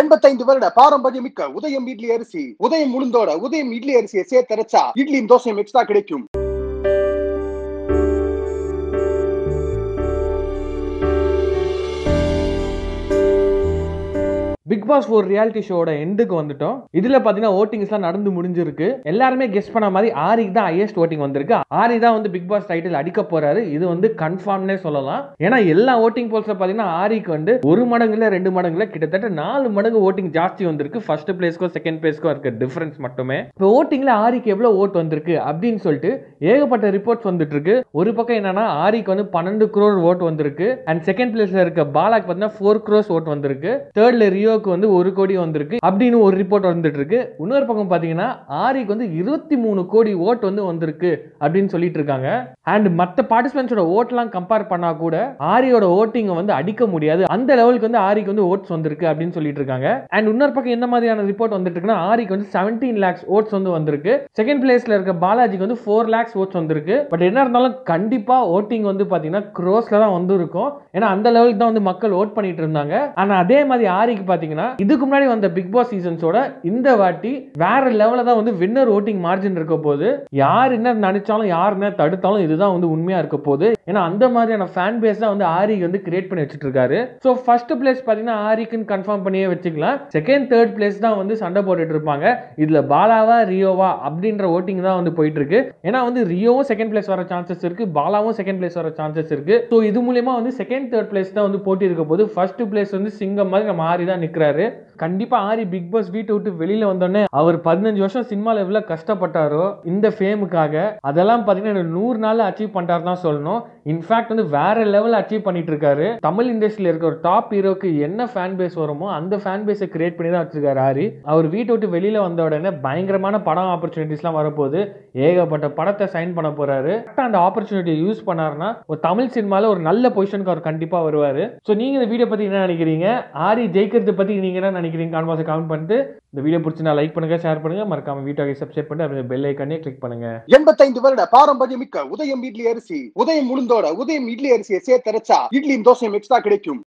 எண்பத்தைந்து வருட பாரம்பரியமிக்க உதயம் இட்லி அரிசி. உதயம் உளுந்தோட உதயம் இட்லி அரிசியை சேர்த்தரைச்சா இட்லியும் தோசையும் எக்ஸ்ட்ரா கிடைக்கும். பிக் பாஸ் ஃபோர் ரியாலிட்டி ஷோட எண்டுக்கு வந்துட்டோம். இதுல பாத்தீங்கன்னா ஓட்டிங்ஸ்லாம் நடந்து முடிஞ்சிருக்கு. எல்லாருமே கெஸ் பண்ண மாதிரி ஆரிக்கு தான் ஹையஸ்ட் ஓட்டிங் வந்திருக்கு. ஆரி தான் வந்து பிக் பாஸ் டைட்டில் அடிக்க போறாரு. இது வந்து கன்ஃபார்ம்னே சொல்லலாம். ஏன்னா எல்லா ஓட்டிங் போல்ஸ் பாத்தீங்கன்னா ஆரிக்கு வந்து ஒரு மடங்குல ரெண்டு மடங்குல கிட்டத்தட்ட நாலு மடங்கு ஓட்டிங் ஜாஸ்தி வந்திருக்கு. ஃபர்ஸ்ட் பிளேஸ்க்கோ செகண்ட் பிளேஸ்க்கோ இருக்க டிஃபரன்ஸ் மட்டுமே. இப்போ ஓட்டிங்ல ஆரிக்கு எவ்வளவு ஓட் வந்திருக்கு அப்படின்னு சொல்லிட்டு ஏகப்பட்ட ரிப்போர்ட்ஸ் வந்துட்டு இருக்கு. ஒரு பக்கம் என்னன்னா ஆரிக்கு வந்து பன்னெண்டு குரோர் ஓட் வந்திருக்கு. அண்ட் செகண்ட் பிளேஸ்ல இருக்க பாலாக்கு பார்த்தீங்கன்னா ஃபோர் க்ரோஸ் ஓட் வந்திருக்கு. தேர்ட்ல ரியோக்கு வந்து ஒரு கோடி வந்திருக்கு அப்படின்னு ஒரு ரிப்போர்ட் வந்துட்டு இருக்கு இன்னொரு பக்கம் பாத்தீங்கன்னா ஆரிக்கு வந்து இருபத்தி மூணு கோடி ஓட் வந்து வந்திருக்கு அப்படின்னு சொல்லிட்டு இருக்காங்க. அண்ட் மற்ற பார்ட்டிசிபென்ட்ஸோட ஓட்லாம் கம்பேர் பண்ணா கூட ஆரியோட ஓட்டிங் வந்து அடிக்க முடியாது. அந்த லெவலுக்கு வந்து ஆரிக்கு வந்து ஓட்ஸ் வந்திருக்கு அப்படின்னு சொல்லிட்டு இருக்காங்க. அண்ட் இன்னொரு பக்கம் என்ன மாதிரியான ரிப்போர்ட் வந்துட்டு இருக்குன்னா ஆரிக்கு வந்து செவன்டீன் லேக்ஸ் ஓட்ஸ் வந்து வந்திருக்கு. செகண்ட் பிளேஸ்ல இருக்க பாலாஜிக்கு வந்து ஃபோர் லேக்ஸ் ஓட்ஸ் வந்திருக்கு. பட் என்ன இருந்தாலும் கண்டிப்பா ஓட்டிங் வந்து பாத்தீங்கன்னா க்ரோஸ்ல தான் வந்து இருக்கும் ஏன்னா அந்த லெவலுக்கு தான் வந்து மக்கள் ஓட் பண்ணிட்டு இருந்தாங்க. ஆனா அதே மாதிரி ஆரிக்கு பாத்தீங்கன்னா இதுக்கு முன்னாடி வந்த பிக் பாஸ் சீசன்ஸோட இந்த வாட்டி வேற லெவலில் தான் வந்து வின்னர் ஓட்டிங் மார்ஜின் இருக்க போது யார் என்ன நினைச்சாலும் யார் என்ன தடுத்தாலும் இதுதான் வந்து உண்மையா இருக்க போகுது. ஏன்னா அந்த மாதிரியான ஃபேன் பேஸ் தான் வந்து ஆரிக்கு வந்து கிரியேட் பண்ணி வச்சுட்டு இருக்காரு. ஸோ ஃபர்ஸ்ட் பிளேஸ் பாத்தீங்கன்னா ஆரிக்குன்னு கன்ஃபார்ம் பண்ணியே வச்சுக்கலாம். செகண்ட் தேர்ட் பிளேஸ் தான் வந்து சண்டை போட்டுட்டு இருப்பாங்க. இதுல பாலாவா ரியோவா அப்படின்ற ஓட்டிங் தான் வந்து போயிட்டு இருக்கு. ஏன்னா வந்து ரியோவும் செகண்ட் பிளேஸ் வர சான்சஸ் இருக்கு. பாலாவும் செகண்ட் பிளேஸ் வர சான்சஸ் இருக்கு. ஸோ இது மூலியமா வந்து செகண்ட் தேர்ட் பிளேஸ் தான் வந்து போட்டி இருக்க போது ஃபர்ஸ்ட் பிளேஸ் வந்து சிங்கம் மாதிரி நம்ம ஆரி தான் இருக்கிறாரு கண்டிப்பா ஆரி பிக் பாஸ் வீட்டை விட்டு வெளியில வந்தோடனே அவர் பதினஞ்சு வருஷம் சினிமால எவ்வளவு கஷ்டப்பட்டாரோ இந்த ஃபேமுக்காக அதெல்லாம் பாத்தீங்கன்னா நூறு நாள் அச்சீவ் பண்ணிட்டாரு தான் சொல்லணும். இன்ஃபேக்ட் வந்து வேற லெவல் அச்சீவ் பண்ணிட்டு இருக்காரு. தமிழ் இண்டஸ்ட்ரியில இருக்க ஒரு டாப் ஹீரோக்கு என்ன ஃபேன் பேஸ் வருமோ அந்த ஃபேன் பேஸை கிரியேட் பண்ணி தான் வச்சிருக்காரு ஆரி. அவர் வீட்டை விட்டு வெளியில வந்த உடனே பயங்கரமான படம் ஆப்பர்ச்சுனிட்டிஸ்லாம் வரப்போகுது. ஏகப்பட்ட படத்தை சைன் பண்ண போறாரு. அந்த ஆப்பர்ச்சுனிட்டியை யூஸ் பண்ணாருன்னா ஒரு தமிழ் சினிமால ஒரு நல்ல பொசிஷனுக்கு அவர் கண்டிப்பா வருவாரு. ஸோ நீங்க இந்த வீடியோ பத்தி என்ன நினைக்கிறீங்க? ஆரி ஜெயிக்கிறது பற்றி நீங்க என்ன நினைக்கிறீங்க? கான்வாஸை கமெண்ட் பண்ணிட்டு இந்த வீடியோ பிடிச்சி லைக் பண்ணுங்க ஷேர் பண்ணுங்க. மறக்காம வீட்டை சப்ஸ்கிரைப் பண்ணி பெல் ஐக்கானே கிளிக் பண்ணுங்க. எண்பத்தைந்து வருட பாரம்பரியமிக்க உதயம் இட்லி அரிசி. உதயம் உளுந்தோட உதயம் இட்லி அரிசியை சேர்த்தரைச்சா இட்லியும் தோசையும் எக்ஸ்ட்ரா கிடைக்கும்.